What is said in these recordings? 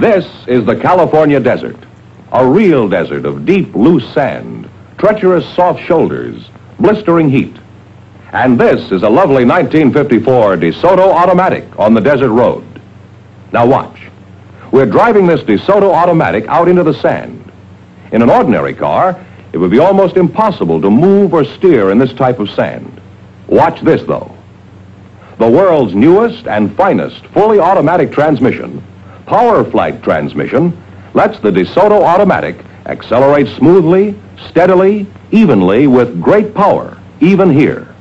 This is the California desert. A real desert of deep, loose sand, treacherous, soft shoulders, blistering heat. And this is a lovely 1954 DeSoto automatic on the desert road. Now watch. We're driving this DeSoto automatic out into the sand. In an ordinary car, it would be almost impossible to move or steer in this type of sand. Watch this, though. The world's newest and finest fully automatic transmission, PowerFlite transmission, lets the DeSoto automatic accelerate smoothly, steadily, evenly with great power, even here.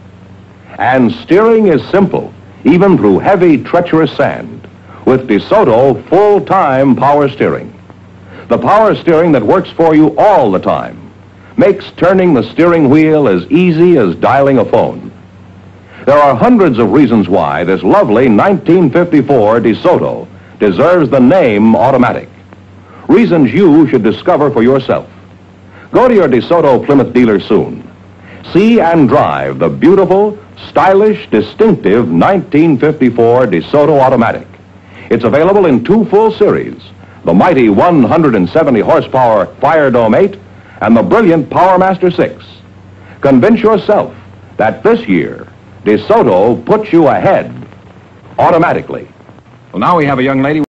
And steering is simple, even through heavy, treacherous sand, with DeSoto full-time power steering. The power steering that works for you all the time makes turning the steering wheel as easy as dialing a phone. There are hundreds of reasons why this lovely 1954 DeSoto deserves the name automatic. Reasons you should discover for yourself. Go to your DeSoto Plymouth dealer soon. See and drive the beautiful, stylish, distinctive 1954 DeSoto automatic. It's available in two full series, the mighty 170 horsepower Firedome 8 and the brilliant Powermaster 6. Convince yourself that this year, DeSoto puts you ahead automatically. Well, now we have a young lady.